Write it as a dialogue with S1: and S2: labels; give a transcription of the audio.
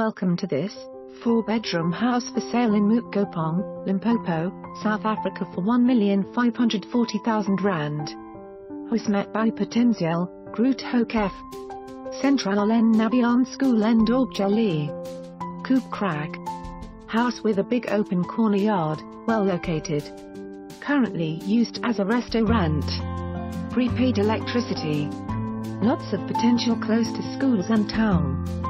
S1: Welcome to this four-bedroom house for sale in Mookgopong, Limpopo, South Africa for 1,540,000 rand. Husmet by Potenzial, Groot Hoek F. Central en Nabian School en Dorpjali. Coop Crag. House with a big open corner yard, well located. Currently used as a restaurant. Prepaid electricity. Lots of potential close to schools and town.